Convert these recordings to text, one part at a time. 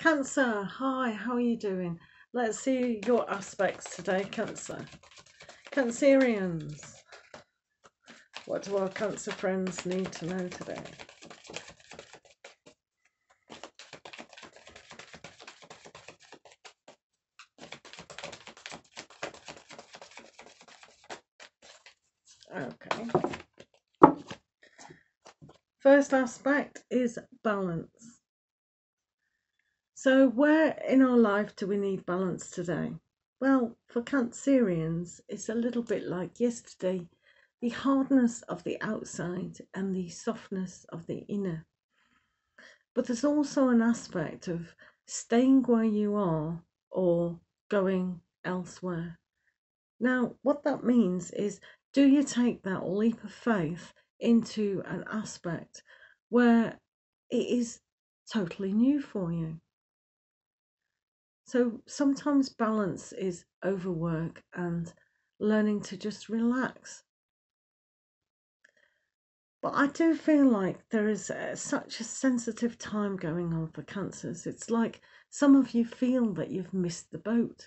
Cancer, hi, how are you doing? Let's see your aspects today, Cancer. Cancerians, what do our Cancer friends need to know today? Okay. First aspect is balance. So, where in our life do we need balance today? Well, for Cancerians, it's a little bit like yesterday the hardness of the outside and the softness of the inner. But there's also an aspect of staying where you are or going elsewhere. Now, what that means is do you take that leap of faith into an aspect where it is totally new for you? So sometimes balance is overwork and learning to just relax. But I do feel like there is a, such a sensitive time going on for cancers. It's like some of you feel that you've missed the boat.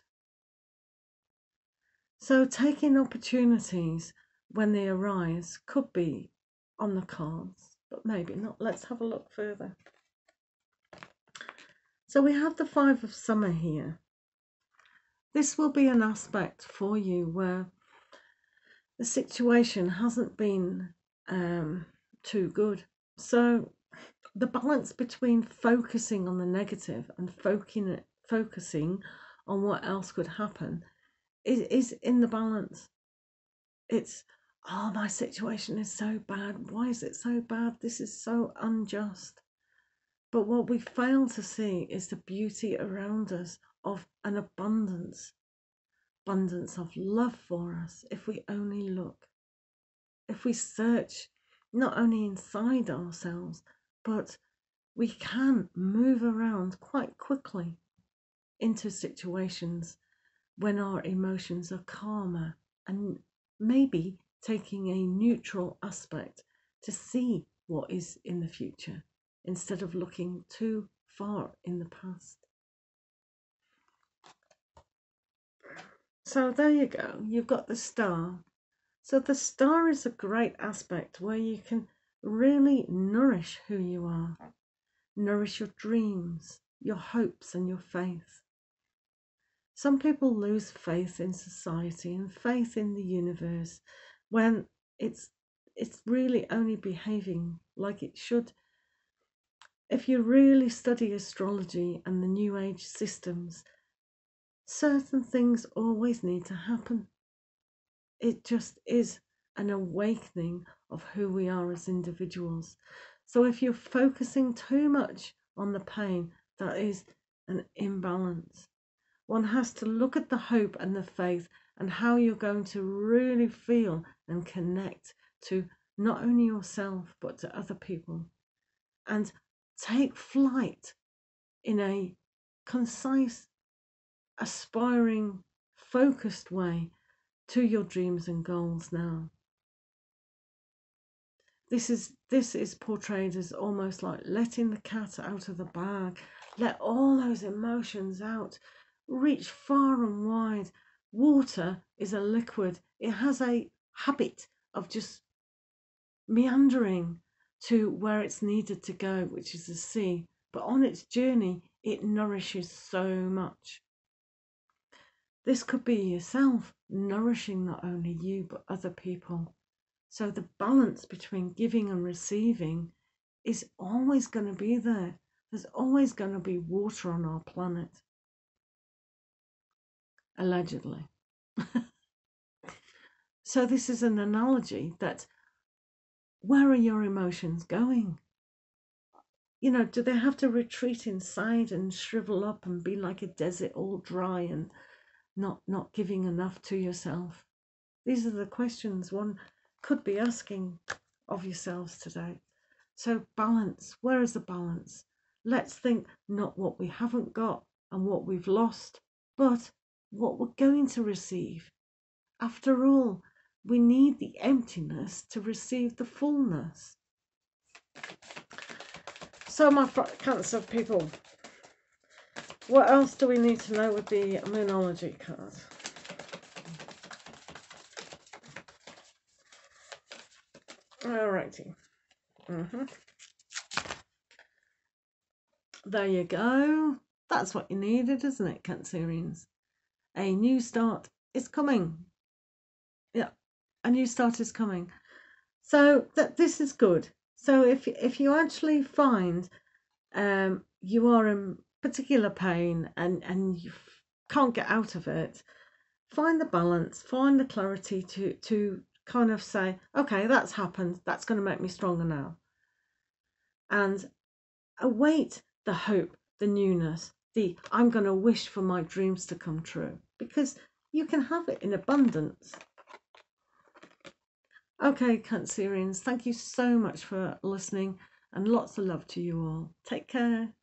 So, taking opportunities when they arise could be on the cards, but maybe not. Let's have a look further. So, we have the Five of Summer here. This will be an aspect for you where the situation hasn't been um, too good. So, the balance between focusing on the negative and focusing, focusing on what else could happen is, is in the balance. It's, oh, my situation is so bad. Why is it so bad? This is so unjust. But what we fail to see is the beauty around us of an abundance, abundance of love for us if we only look. If we search not only inside ourselves, but we can move around quite quickly into situations when our emotions are calmer and maybe taking a neutral aspect to see what is in the future instead of looking too far in the past. So there you go, you've got the star. So the star is a great aspect where you can really nourish who you are, nourish your dreams, your hopes, and your faith. Some people lose faith in society and faith in the universe when it's it's really only behaving like it should. If you really study astrology and the new age systems, certain things always need to happen. It just is an awakening of who we are as individuals. So if you're focusing too much on the pain, that is an imbalance. One has to look at the hope and the faith and how you're going to really feel and connect to not only yourself but to other people and take flight in a concise, aspiring, focused way to your dreams and goals now. This is this is portrayed as almost like letting the cat out of the bag. Let all those emotions out reach far and wide. Water is a liquid, it has a habit of just meandering to where it's needed to go, which is the sea. But on its journey, it nourishes so much. This could be yourself nourishing not only you but other people. So the balance between giving and receiving is always going to be there. There's always going to be water on our planet allegedly. so, this is an analogy that where are your emotions going? You know, do they have to retreat inside and shrivel up and be like a desert all dry and not not giving enough to yourself? These are the questions one could be asking of yourselves today. So balance, where is the balance? Let's think not what we haven't got and what we've lost, but what we're going to receive. After all, we need the emptiness to receive the fullness. So, my cancer people, What else do we need to know with the Moonology card? Alrighty. Mm-hmm. There you go. That's what you needed, isn't it, Cancerians? A new start is coming. A new start is coming. So that this is good. So if if you actually find um, you are in particular pain and and you can't get out of it, find the balance, find the clarity to to kind of say, okay, that's happened. That's going to make me stronger now. And await the hope, the newness, the I'm going to wish for my dreams to come true because you can have it in abundance. Okay, Cancerians, thank you so much for listening and lots of love to you all. Take care.